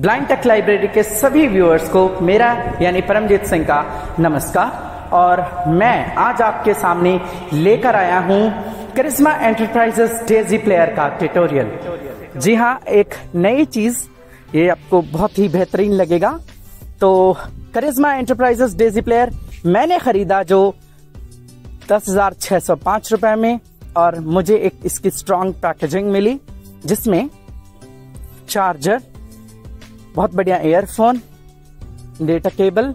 Blind take library के सभी viewers को मेरा यानी परमजीत सिंह का नमस्कार। और मैं आज आपके सामने लेकर आया हूँ करिश्मा एंटरप्राइजेस डेजी प्लेयर का ट्यूटोरियल जी हाँ एक नई चीज़, ये आपको बहुत ही बेहतरीन लगेगा। तो करिश्मा एंटरप्राइजेस डेजी प्लेयर मैंने खरीदा जो दस हज़ार छह सौ पाँच रुपए में और मुझे एक इसकी स्ट्रॉन्ग पैकेजिंग मिली, जिसमें चार्जर बहुत बढ़िया earphone data cable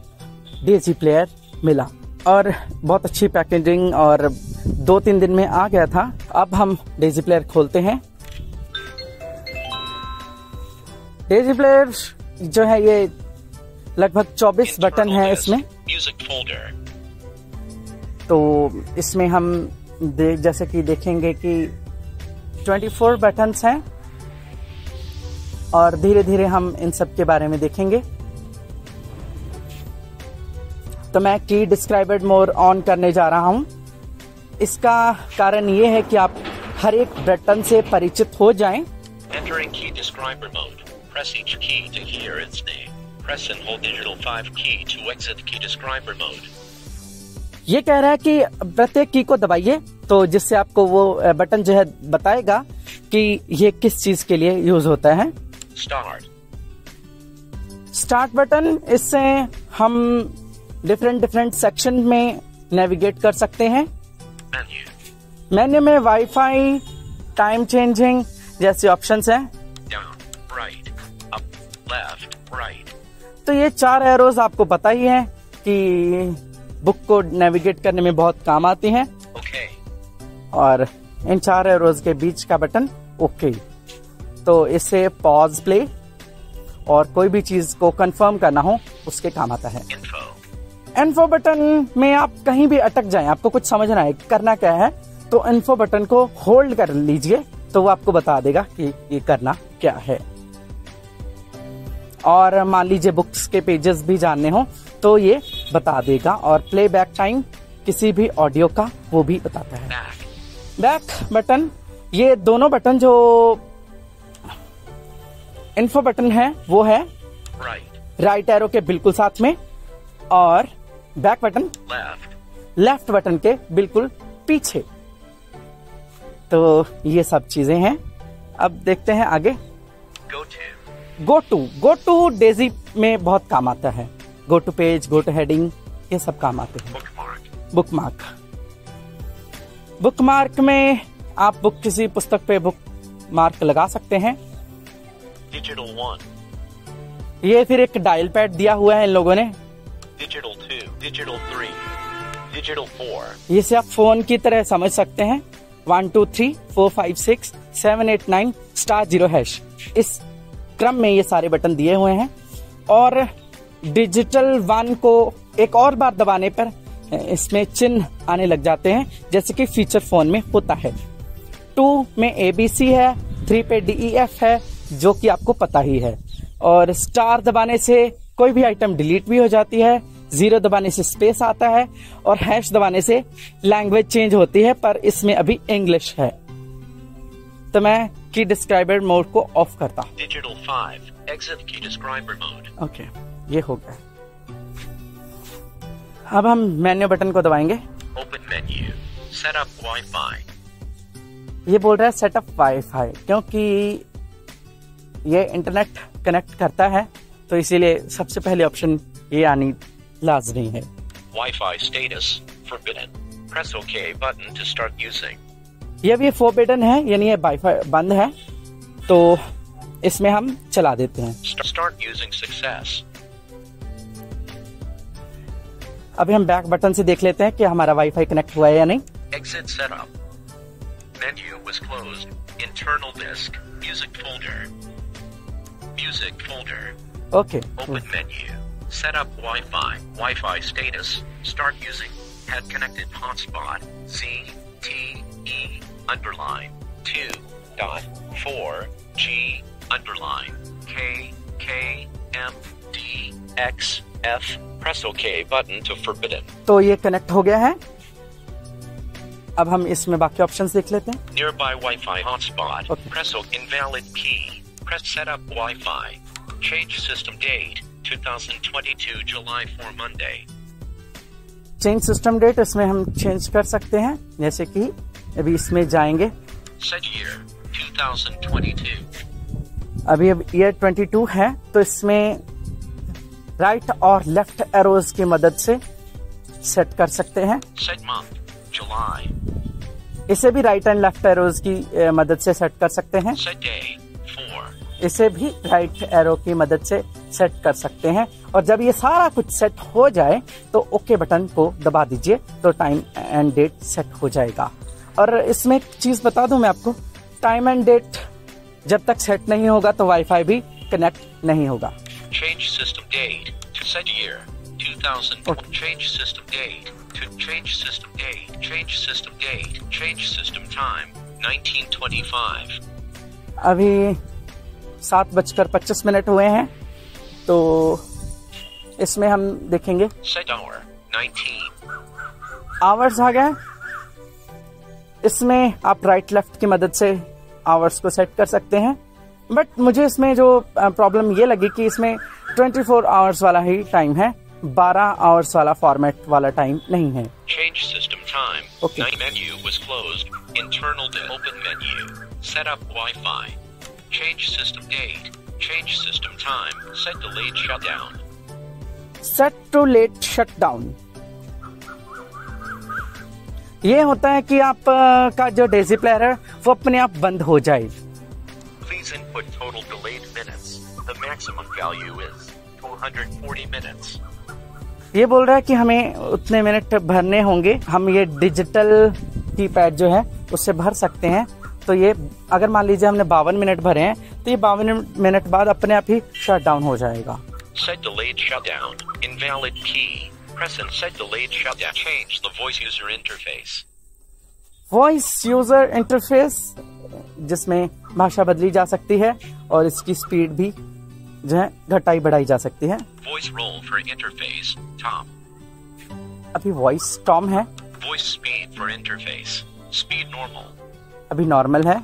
Daisy player मिला। और बहुत अच्छी पैकेजिंग और दो तीन दिन में आ गया था। अब हम डेजी प्लेयर खोलते हैं। डेजी प्लेयर जो है ये लगभग 24 बटन है इसमें। तो इसमें हम देख जैसे कि देखेंगे कि 24 बटन्स हैं। और धीरे धीरे हम इन सब के बारे में देखेंगे तो मैं की डिस्क्राइबड मोर ऑन करने जा रहा हूँ इसका कारण ये है कि आप हर एक बटन से परिचित हो जाएँ Entering key describer mode. Press each key to hear its name. Press and hold digital 5 key to exit key describer mode. ये कह रहा है कि प्रत्येक की को दबाइए तो जिससे आपको वो बटन जो है बताएगा कि ये किस चीज़ के लिए यूज़ होता है Start. स्टार्ट बटन इससे हम डिफरेंट डिफरेंट सेक्शन में नेविगेट कर सकते हैं Menu. मेन्यू में वाईफाई टाइम चेंजिंग जैसे ऑप्शंस हैं Down. Right. Up. Left. Right. तो ये चार एरोज आपको पता ही है कि बुक को नेविगेट करने में बहुत काम आती हैं OK. और इन चार एरोज के बीच का बटन ओके तो इससे पॉज प्ले और कोई भी चीज़ को कंफर्म करना हो उसके काम आता है. इन्फो बटन में आप कहीं भी अटक जाएँ आपको कुछ समझना है करना क्या है तो इन्फो बटन को होल्ड कर लीजिए तो वो आपको बता देगा कि ये करना क्या है। और मान लीजिए बुक्स के पेजेस भी जानने हो तो ये बता देगा और प्लेबैक टाइम किसी भी ऑडियो का वो भी बताता है। बैक बटन ये दोनों बटन जो इन्फो बटन है वो है. राइट एरो के बिल्कुल साथ में और बैक बटन. लेफ़्ट बटन के बिल्कुल पीछे। तो ये सब चीज़ें हैं। अब देखते हैं आगे। Go to go to Daisy में बहुत काम आता है। Go to page go to heading ये सब काम आते हैं। बुक मार्क बुक मार्क में आप बुक किसी पुस्तक पे बुक मार्क लगा सकते हैं। Digital 1. ये फिर एक डायल पैड दिया हुआ है इन लोगों ने Digital 2. Digital 3. Digital 4. इसे आप फ़ोन की तरह समझ सकते हैं one two three four five six seven eight nine star zero hash इस क्रम में ये सारे बटन दिए हुए हैं और डिजिटल वन को एक और बार दबाने पर इसमें चिन्ह आने लग जाते हैं जैसे कि फीचर फ़ोन में होता है टू में एबीसी है थ्री पे डीईएफ है जो कि आपको पता ही है और स्टार दबाने से कोई भी आइटम डिलीट भी हो जाती है ज़ीरो दबाने से स्पेस आता है और हैश दबाने से लैंग्वेज चेंज होती है पर इसमें अभी इंग्लिश है तो मैं की डिस्क्राइबर मोड को ऑफ़ करता हूँ Digital 5. Exit key describer mode. Okay ये हो गया अब हम मेन्यू बटन को दबाएँगे ओपन. Set up Wi-Fi. ये बोल रहा है सेटअप वाईफाई क्योंकि ये इंटरनेट कनेक्ट करता है तो इसीलिए सबसे पहले ऑप्शन ये आनी लाजमी है Wi-Fi status forbidden. Press OK button to start using. ये ये फोरबिडन है यानी ये वाईफाई बंद है तो इसमें हम चला देते हैं start using success. अभी हम बैक बटन से देख लेते हैं कि हमारा वाईफाई कनेक्ट हुआ है या नहीं Exit setup. Menu was closed. Internal disk. Music folder. Music folder. Okay Open menu. Set up Wi-Fi. Wi-Fi status. Start using. Had connected hotspot. Z T E underline two dot four G underline K K M D X F. Press OK button to forbidden. तो ये connect हो गया है अब हम इसमें बाकी options देख लेते हैं Nearby Wi-Fi hotspot. Okay. Press O invalid key. Press setup Wi-Fi. Change system date 2022 July 4 Monday. Change system date इसमें हम चेंज कर सकते हैं जैसे कि अभी इसमें जाएँगे Set year 2022. अभी अब ईयर 22 है तो इसमें राइट और लेफ़्ट एरोज की मदद से सेट कर सकते हैं Set month July. इसे भी राइट एंड लेफ़्ट एरोज की मदद से सेट कर सकते हैं Set day 4. इसे भी राइट एरो की मदद से सेट कर सकते हैं और जब ये सारा कुछ सेट हो जाए तो ओके बटन को दबा दीजिए तो टाइम एंड डेट सेट हो जाएगा और इसमें एक चीज़ बता दूँ मैं आपको टाइम एंड डेट जब तक सेट नहीं होगा तो वाईफाई भी कनेक्ट नहीं होगा Change system date to set year 2000. Okay. Change system date to change system date. Change system date. Change system time 1925. अभी सात बजकर पच्चीस मिनट हुए हैं तो इसमें हम देखेंगे Set hour 19. आवर्स आ गए इसमें आप राइट लेफ़्ट की मदद से आवर्स को सेट कर सकते हैं बट मुझे इसमें जो प्रॉब्लम ये लगी कि इसमें 24 फोर आवर्स वाला ही टाइम है 12 आवर्स वाला फॉर्मेट वाला टाइम नहीं है Change system time. Okay. Night menu was closed. Internal to open menu. Set up Wi-Fi. Change system date. Change system time. Set delayed shutdown. Set to late shutdown. ये होता है कि आप का जो डेजी प्लेयर है वो अपने आप बंद हो जाए ये बोल रहा है कि हमें उतने मिनट भरने होंगे हम ये डिजिटल की पैड जो है उससे भर सकते हैं तो ये अगर मान लीजिए हमने बावन मिनट भरे हैं तो ये बावन मिनट बाद अपने आप ही शट डाउन हो जाएगा Set delayed shutdown. Invalid key. Press and set delayed shutdown. Change the voice user interface. Voice user interface जिसमें भाषा बदली जा सकती है और इसकी स्पीड भी जो है घटाई बढ़ाई जा सकती है Voice role for interface. Top. अभी वॉइस टॉम है Voice speed for interface. Speed normal. अभी नॉर्मल है.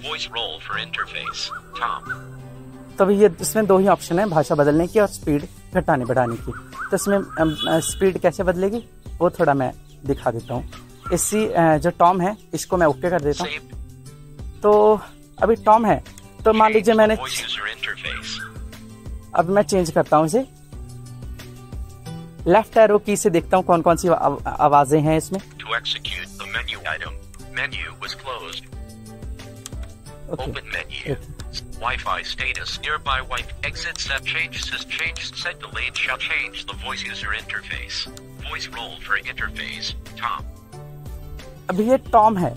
तो अभी ये इसमें दो ही ऑप्शन है भाषा बदलने की और स्पीड घटाने बढ़ाने की। तो इसमें स्पीड कैसे बदलेगी वो थोड़ा मैं दिखा देता हूँ। इसी जो टॉम है इसको मैं ओके कर देता हूँ। तो अभी टॉम है तो मान लीजिए मैंने. अब मैं चेंज करता हूँ इसे। लेफ़्ट एरो की से देखता हूँ कौन कौन सी आवाज़ें हैं इसमें। Open menu. Wi-Fi status. Nearby Wi-Fi. Exit set. Change sys. Change set delayed shut. Change the voice user interface. Voice role for interface. Top. अभी ये टॉम है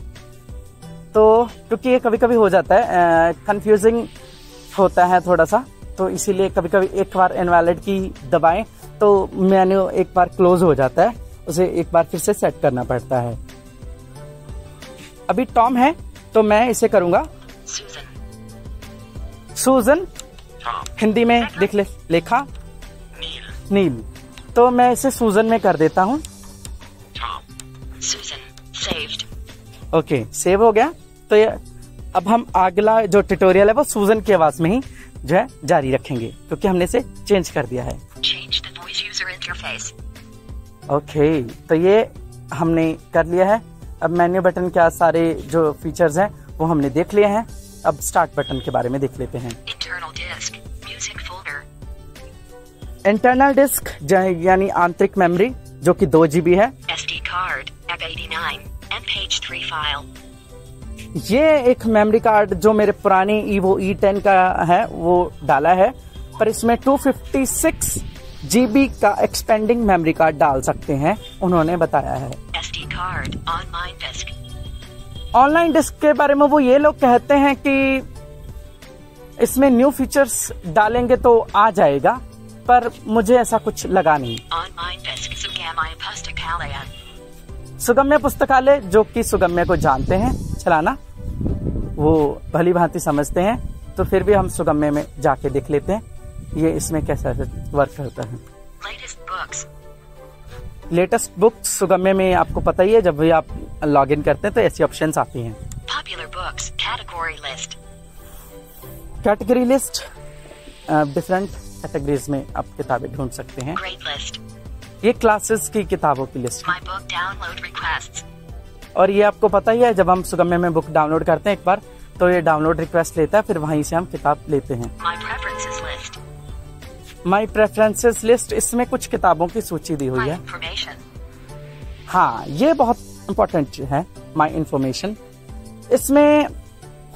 तो क्योंकि ये कभी कभी हो जाता है कंफ्यूजिंग होता है थोड़ा सा तो इसीलिए कभी कभी एक बार इनवैलिड की दबाएँ तो मेन्यू एक बार क्लोज हो जाता है उसे एक बार फिर से सेट करना पड़ता है अभी टॉम है तो मैं इसे करूँगा Susan. सूजन हिंदी में लिख ले लेखा? Neil. नील। तो मैं इसे सूजन में कर देता हूँ. ओके सेव हो गया। तो ये अब हम अगला जो ट्यूटोरियल है वो सूजन की आवाज़ में ही जो है जारी रखेंगे क्योंकि हमने इसे चेंज कर दिया है. ओके तो ये हमने कर लिया है। अब मेन्यू बटन क्या सारे जो फीचर्स हैं वो हमने देख लिए हैं अब स्टार्ट बटन के बारे में देख लेते हैं. इंटरनल डिस्क यानी आंतरिक मेमोरी जो कि दो जीबी है SD card. F89. MPage3 file. ये एक मेमोरी कार्ड जो मेरे पुराने ईवो ई टेन का है वो डाला है पर इसमें 256 जीबी का एक्सपेंडिंग मेमोरी कार्ड डाल सकते हैं उन्होंने बताया है S SD card. Online disk. Online disk के बारे में वो ये लोग कहते हैं कि इसमें न्यू फीचर्स डालेंगे तो आ जाएगा पर मुझे ऐसा कुछ लगा नहीं. सुगम्य पुस्तकालय जो कि सुगम्य को जानते हैं चलाना वो भली भांति समझते हैं तो फिर भी हम सुगम्य में जाके देख लेते हैं ये इसमें कैसा वर्क करता है. लेटेस्ट बुक सुगम्य में आपको पता ही है जब भी आप लॉग इन करते हैं तो ऐसी ऑप्शन आती हैं. कैटेगरी लिस्ट डिफरेंट कैटेगरीज में आप किताबें ढूंढ सकते हैं ये क्लासेस की किताबों की लिस्ट. और ये आपको पता ही है जब हम सुगम्य में बुक डाउनलोड करते हैं एक बार तो ये डाउनलोड रिक्वेस्ट लेता है फिर वहीं से हम किताब लेते हैं. माई प्रेफरेंसेस लिस्ट इसमें कुछ किताबों की सूची दी हुई है। हाँ ये बहुत इंपॉर्टेंट है माई इंफॉर्मेशन इसमें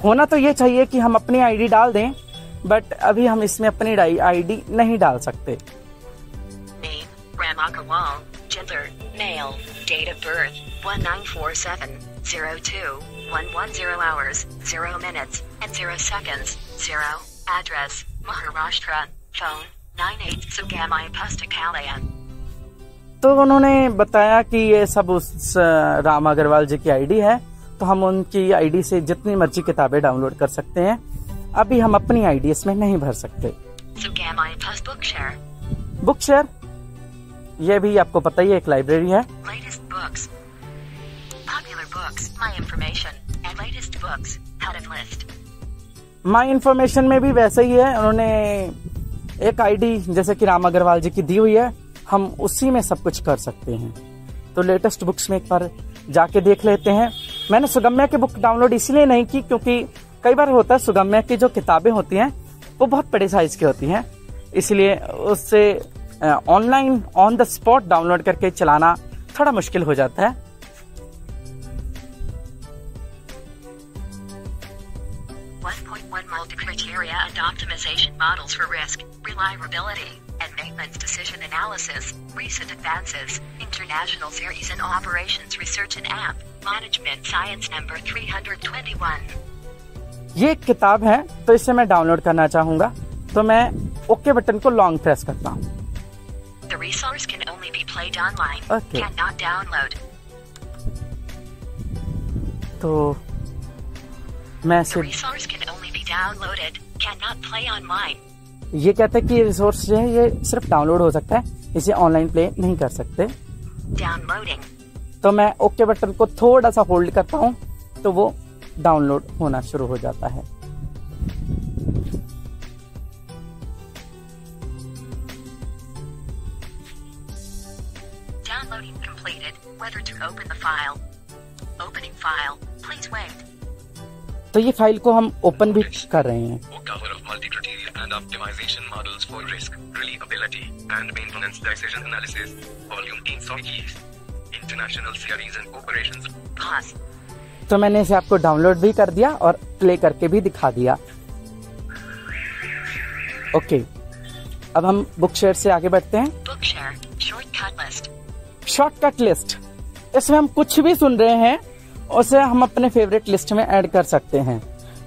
होना तो ये चाहिए कि हम अपनी आई डी डाल दें बट अभी हम इसमें अपनी आई डी नहीं डाल सकते। Address, Maharashtra, phone, तो उन्होंने बताया कि ये सब उस राम अग्रवाल जी की आईडी है तो हम उनकी आईडी से जितनी मर्ज़ी किताबें डाउनलोड कर सकते हैं। अभी हम अपनी आईडी इसमें नहीं भर सकते. बुक शेयर ये भी आपको पता ही एक लाइब्रेरी है. माई इन्फॉर्मेशन में भी वैसे ही है। उन्होंने एक आईडी जैसे कि राम अग्रवाल जी की दी हुई है, हम उसी में सब कुछ कर सकते हैं। तो लेटेस्ट बुक्स में एक बार जाके देख लेते हैं। मैंने सुगम्या की बुक डाउनलोड इसलिए नहीं की क्योंकि कई बार होता है, सुगम्या की जो किताबें होती हैं, वो बहुत बड़े साइज़ की होती हैं। इसलिए उससे online on the spot download करके चलाना थोड़ा मुश्किल हो जाता है। Multi-criteria and optimization models for risk, reliability, and maintenance decision analysis, recent advances, international series and operations research and app, management science number 321. ये एक किताब है तो इसे मैं डाउनलोड करना चाहूँगा तो मैं ओके okay बटन को लॉन्ग प्रेस करता हूँ The resource can only be played online, Okay. cannot download. तो मैं The resource can only be downloaded, cannot play online. ये कहते हैं कि रिसोर्स जो है ये सिर्फ़ डाउनलोड हो सकता है इसे ऑनलाइन प्ले नहीं कर सकते Downloading. तो मैं ओके बटन को थोड़ा सा होल्ड करता हूँ तो वो डाउनलोड होना शुरू हो जाता है Downloading completed. Whether to open the file. Opening file. Please wait. तो ये फ़ाइल को हम ओपन भी कर रहे हैं। तो मैंने इसे आपको डाउनलोड भी कर दिया और प्ले करके भी दिखा दिया। ओके अब हम बुक शेयर से आगे बढ़ते हैं। शॉर्टकट लिस्ट इसमें हम कुछ भी सुन रहे हैं। उसे हम अपने फेवरेट लिस्ट में ऐड कर सकते हैं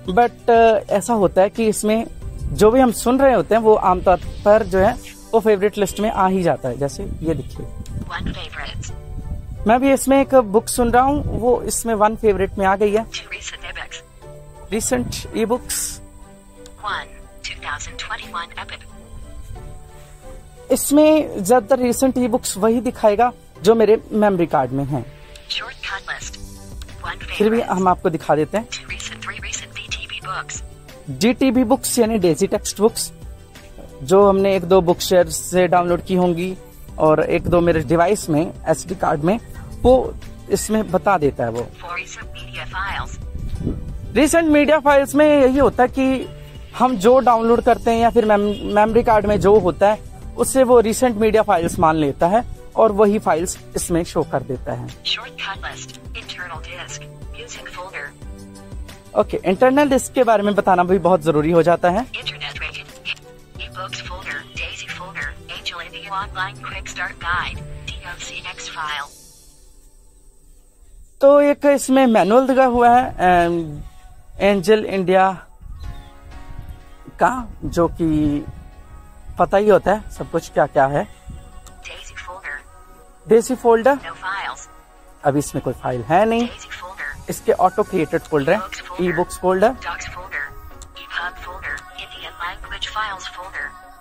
बट ऐसा होता है कि इसमें जो भी हम सुन रहे होते हैं वो आमतौर पर जो है वो फेवरेट लिस्ट में आ ही जाता है जैसे ये देखिए मैं भी इसमें एक बुक सुन रहा हूँ वो इसमें वन फेवरेट में आ गई है. Recent e books One. 2021 epic. इसमें ज़्यादातर रिसेंट ई बुक्स वही दिखाएगा जो मेरे मेमोरी कार्ड में है फिर भी हम आपको दिखा देते हैं। VTV books. जीटीबी बुक्स यानी डेजी टेक्स्ट बुक्स जो हमने एक दो बुक शेयर से डाउनलोड की होंगी और एक दो मेरे डिवाइस में एस डी कार्ड में वो इसमें बता देता है वो. रिसेंट मीडिया फाइल्स में यही होता है कि हम जो डाउनलोड करते हैं या फिर मेमोरी कार्ड में जो होता है उससे वो रिसेंट मीडिया फाइल्स मान लेता है और वही फाइल्स इसमें शो कर देता है। ओके इंटरनल डिस्क के बारे में बताना भी बहुत ज़रूरी हो जाता है। तो एक इसमें मैनुअल दिखा हुआ है एंजल इंडिया का जो कि पता ही होता है सब कुछ क्या क्या है डेसी फोल्डर अब इसमें कोई फ़ाइल है नहीं। इसके auto created folder e books folder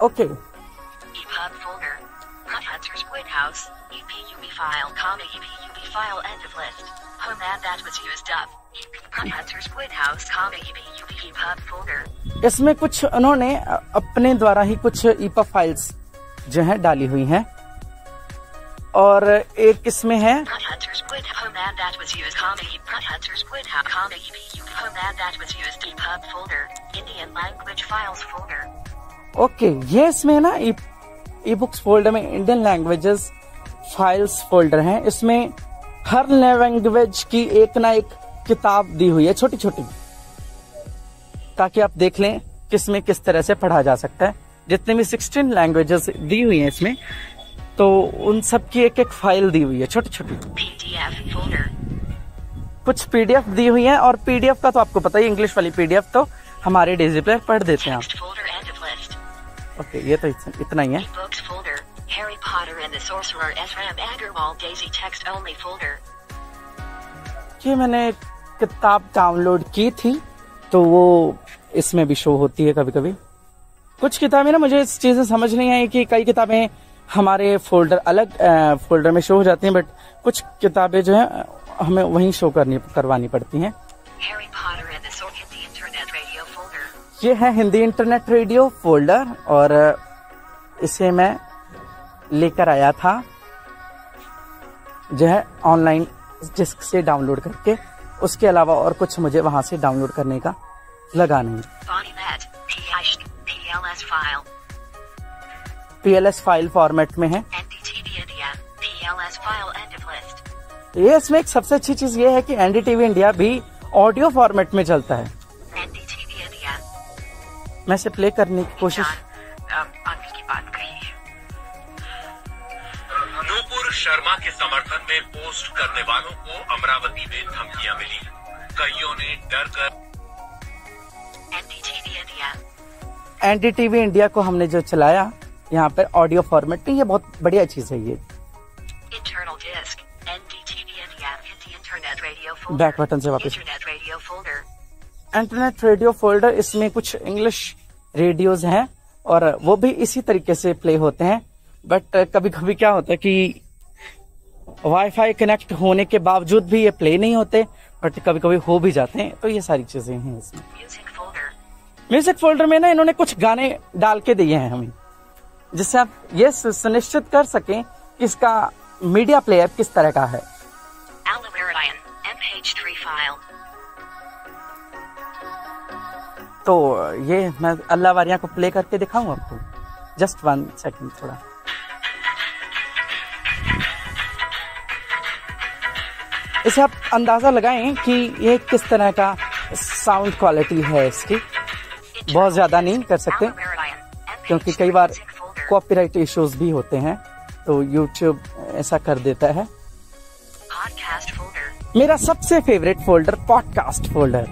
okay इसमें कुछ उन्होंने अपने द्वारा ही कुछ ईपा फाइल्स जो है डाली हुई हैं। और एक इसमें है। ओके ये इसमें है ना ई बुक्स फोल्डर में इंडियन लैंग्वेजेस फाइल्स फोल्डर है। इसमें हर लैंग्वेज की एक ना एक किताब दी हुई है छोटी छोटी ताकि आप देख लें किसमें किस तरह से पढ़ा जा सकता है। जितने भी सिक्सटीन लैंग्वेजेस दी हुई है इसमें तो उन सब की एक एक फ़ाइल दी हुई है छोटी छोटी. कुछ पीडीएफ दी हुई है और पीडीएफ का तो आपको पता ही इंग्लिश वाली पीडीएफ तो हमारे डेजी प्लेयर पढ़ देते हैं आप. ओके ये तो इतना ही है. ये मैंने किताब डाउनलोड की थी तो वो इसमें भी शो होती है कभी कभी कुछ किताबें ना मुझे इस चीज़ें समझ नहीं आई कि कई किताबें हमारे फोल्डर अलग फोल्डर में शो हो जाती हैं बट कुछ किताबें जो है हमें वहीं शो करनी करवानी पड़ती हैं. ये है हिंदी इंटरनेट रेडियो फोल्डर और इसे मैं लेकर आया था जो है ऑनलाइन डिस्क से डाउनलोड करके उसके अलावा और कुछ मुझे वहाँ से डाउनलोड करने का लगा नहीं। पीएलएस फ़ाइल फॉर्मेट में है. ये इसमें एक सबसे अच्छी चीज़ ये है कि एनडीटीवी इंडिया भी ऑडियो फॉर्मेट में चलता है। मैं इसे प्ले करने की कोशिश की बात कही नूपुर शर्मा के समर्थन में पोस्ट करने वालों को अमरावती में धमकियाँ मिली। कईयों ने डर कर एनडीटीवी इंडिया को हमने जो चलाया यहाँ पर ऑडियो फॉर्मेट में ये बहुत बढ़िया चीज़ है ये. बैक बटन से वापस. इंटरनेट रेडियो फोल्डर इसमें कुछ इंग्लिश रेडियोज हैं और वो भी इसी तरीके से प्ले होते हैं। बट कभी कभी क्या होता है कि वाईफाई कनेक्ट होने के बावजूद भी ये प्ले नहीं होते बट कभी कभी हो भी जाते हैं। तो ये सारी चीज़ें हैं इसमें। म्यूज़िक फोल्डर में ना इन्होंने कुछ गाने डाल के दिए हैं हमें। जिससे आप ये सुनिश्चित कर सकें कि इसका मीडिया प्लेयर किस तरह का है Alumarian. MH3 file. तो ये मैं अल्लाह वारिया को प्ले करके दिखाऊँ आपको जस्ट वन सेकंड थोड़ा इसे आप अंदाज़ा लगाएँ कि ये किस तरह का साउंड क्वालिटी है इसकी बहुत ज़्यादा नहीं कर सकते क्योंकि कई बार. कॉपीराइट इश्यूज़ भी होते हैं तो यूट्यूब ऐसा कर देता है मेरा सबसे फेवरेट फोल्डर पॉडकास्ट फोल्डर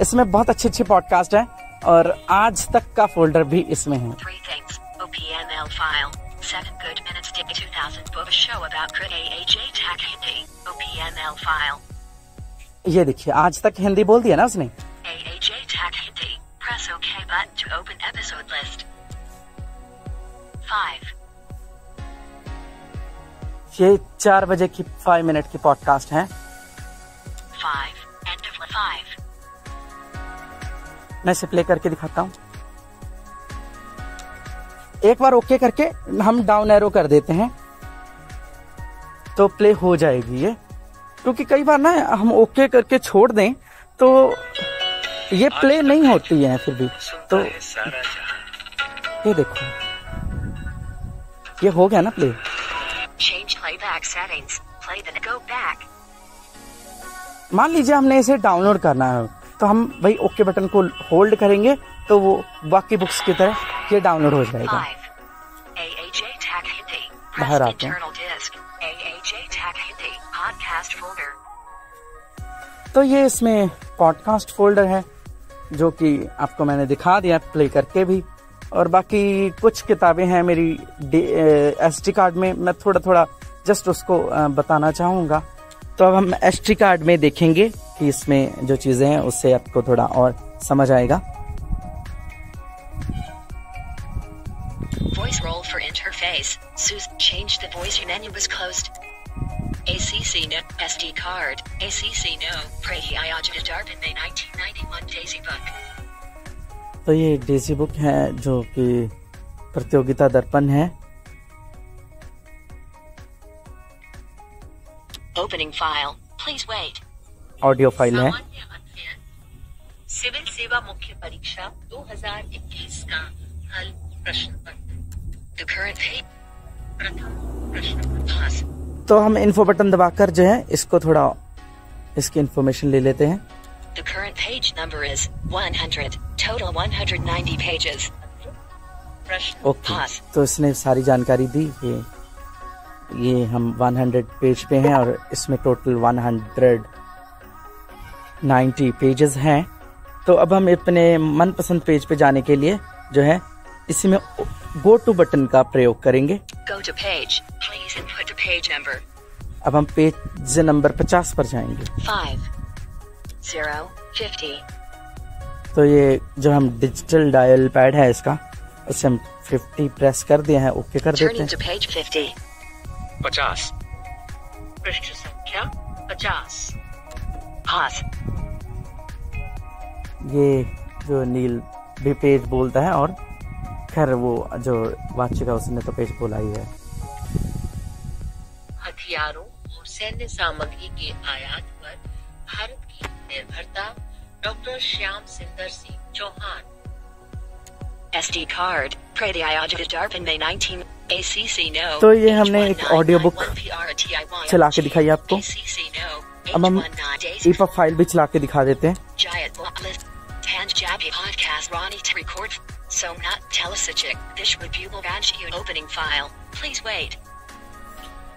इसमें बहुत अच्छे अच्छे पॉडकास्ट हैं और आज तक का फोल्डर भी इसमें है Three things. OPML file. Seven good minutes to 2000 book show about crit AAJ tech Hindi. OPML file. ये देखिए आज तक हिंदी बोल दिया ना उसने AAJ ये चार बजे की फाइव मिनट की पॉडकास्ट है। Five. End of five. मैं इसे प्ले करके दिखाता हूँ। एक बार ओके करके हम डाउन एरो कर देते हैं। तो प्ले हो जाएगी ये। क्योंकि कई बार ना हम ओके करके छोड़ दें तो ये प्ले नहीं होती है फिर भी। तो ये देखो। ये हो गया ना प्ले. मान लीजिए हमने इसे डाउनलोड करना है तो हम भाई ओके बटन को होल्ड करेंगे तो वो बाकी बुक्स की तरह ये डाउनलोड हो जाएगा। बाहर आते हैं। तो ये इसमें पॉडकास्ट फोल्डर है जो कि आपको मैंने दिखा दिया प्ले करके भी। और बाकी कुछ किताबें हैं मेरी एस डी कार्ड में मैं थोड़ा थोड़ा जस्ट उसको बताना चाहूँगा तो अब हम एस डी कार्ड में देखेंगे कि इसमें जो चीज़ें हैं उससे आपको थोड़ा और समझ आएगा Voice role for interface. Sus change the voice menu was closed. ACC no SD card. ACC no. Pray Ayajita Darpin May 1991 Daisy Book. तो ये डेजी बुक है जो कि प्रतियोगिता दर्पण है। Opening file. Please wait. Audio file है। Civil सेवा मुख्य परीक्षा 2021 का हल प्रश्न पत्र तो हम इन्फो बटन दबाकर जो है इसको थोड़ा इसकी इन्फॉर्मेशन ले लेते हैं। The current page number is 100. Total 190 pages. Okay Pause. तो इसने सारी जानकारी दी ये ये हम 100 पेज पे हैं और इसमें टोटल 190 पेजेस हैं तो अब हम अपने मनपसंद पेज पे जाने के लिए जो है इसी में गो टू बटन का प्रयोग करेंगे page. अब हम पेज नंबर 50 पर जाएँगे 5. 0. 50. तो ये जो हम डिजिटल डायल पैड है इसका उसे हम 50 प्रेस कर दिए हैं ओके कर देते हैं to page 50. पचास पृष्ठ संख्या 50 Pause. ये जो नील भी पेज बोलता है और खैर वो जो वाचिक है उसने तो पेज बोला ही है हथियारों और सैन्य सामग्री के आयात पर भारत आत्मनिर्भरता doctor Shyam Sundar Singh Chauhan. S D card तो ये हमने एक ऑडियो बुक चला के दिखाई आपको। अब हम ईपा फ़ाइल भी चला के दिखा देते हैं।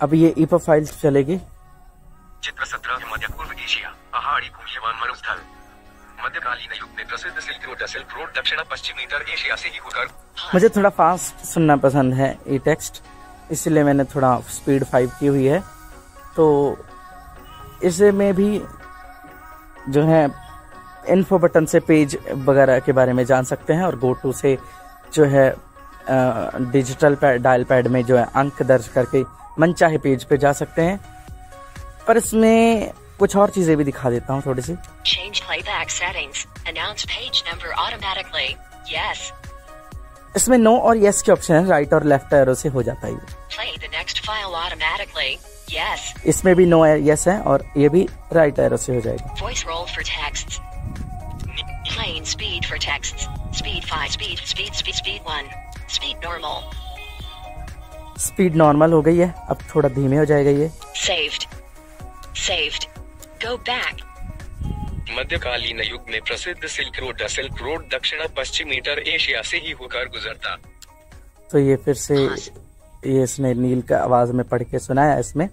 अब ये ईपा फ़ाइल चलेगी। चित्र सत्रह मध्य पूर्व एशिया, पहाड़ी भूयमान मरुस्थल। मध्यकालीन युग में प्रसिद्ध सिल्क रोड सिल्क रोड दक्षिण पश्चिमी उत्तर एशिया से ही होकर मुझे थोड़ा फास्ट सुनना पसंद है ई टेक्स्ट इसलिए मैंने थोड़ा स्पीड फाइव की हुई है। तो इसे में भी जो है इन्फो बटन से पेज वगैरह के बारे में जान सकते हैं और गो टू से जो है डिजिटल पैड डायल पैड में जो है अंक दर्ज करके मन चाहे पेज पे जा सकते हैं। पर इसमें कुछ और चीज़ें भी दिखा देता हूँ थोड़ी सी। इसमें नो और यस के ऑप्शन है राइट और लेफ़्ट एरो से हो जाता है इसमें भी नो और यस है और ये भी राइट एरो से हो जाएगा। स्पीड नॉर्मल हो गई है अब थोड़ा धीमे हो जाएगा ये। Saved Saved. Go back. मध्यकालीन युग में प्रसिद्ध सिल्क रोड सिल्क रोड दक्षिण पश्चिमी उत्तर एशिया से ही होकर गुजरता। तो ये फिर से ये इसने नील का आवाज़ में पढ़ के सुनाया इसमें।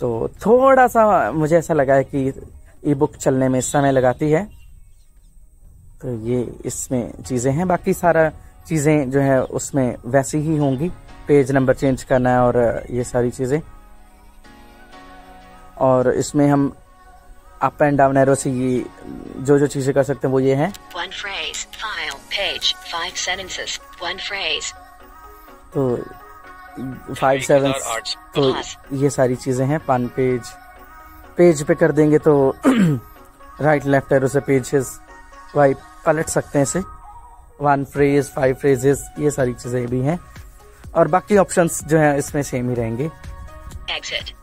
तो थोड़ा सा मुझे ऐसा लगा है कि ई बुक चलने में समय लगाती है। तो ये इसमें चीज़ें हैं। बाकी सारा चीज़ें जो है उसमें वैसी ही होंगी। पेज नंबर चेंज करना है और ये सारी चीज़ें। और इसमें हम अप एंड डाउन एरो से ये जो जो चीज़ें कर सकते हैं वो ये हैं phrase. File. Page. Sentences. तो फाइव सेवन तो ये सारी चीज़ें हैं पान पेज पेज पे कर देंगे तो राइट लेफ़्ट एरो से पेजेस वाइट पलट सकते हैं इसे वन फ्रेज फाइव फ्रेजेस ये सारी चीज़ें भी हैं और बाकी ऑप्शंस जो हैं इसमें सेम ही रहेंगे Exit.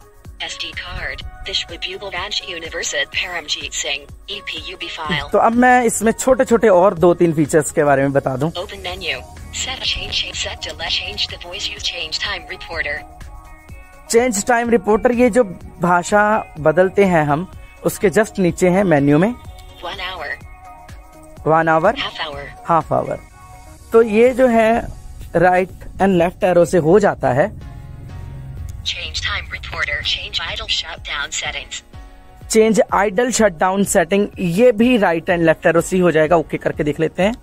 तो अब मैं इसमें छोटे छोटे और दो तीन फीचर्स के बारे में बता दूँ। Open menu. Set a change, set let change the voice use change time reporter. Change time reporter ये जो भाषा बदलते हैं हम उसके जस्ट नीचे है मेन्यू में। One hour one hour. Half hour तो ये जो है राइट एंड लेफ़्ट एरो से हो जाता है। Reporter, change idle shutdown settings. Change idle shutdown setting ये भी राइट एंड लेफ़्ट एरोसी हो जाएगा ओके okay करके देख लेते हैं।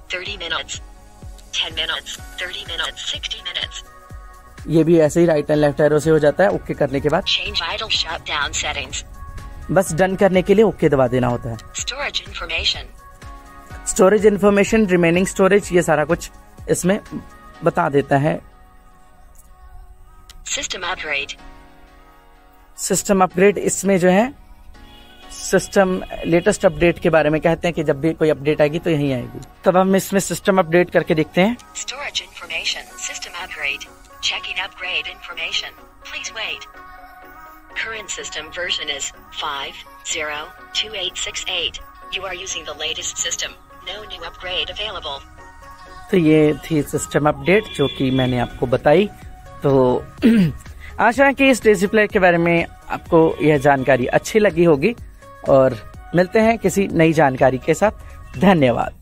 ये भी ऐसे ही राइट एंड लेफ़्ट एरोसी हो जाता है ओके okay करने के बाद। बस डन करने के लिए ओके okay दबा देना होता है। Storage information storage information remaining storage ये सारा कुछ इसमें बता देता है। सिस्टम अपग्रेड सिस्टम अपग्रेड इसमें जो है सिस्टम लेटेस्ट अपडेट के बारे में कहते हैं कि जब भी कोई अपडेट आएगी तो यही आएगी। तब हम इसमें सिस्टम अपडेट करके देखते हैं। Storage information system upgrade checking upgrade information please wait current system version is 502868 you are using the latest system no new upgrade available तो ये थी सिस्टम अपडेट जो की मैंने आपको बताई। तो आशा है कि इस डेजी प्लेयर के बारे में आपको यह जानकारी अच्छी लगी होगी और मिलते हैं किसी नई जानकारी के साथ। धन्यवाद।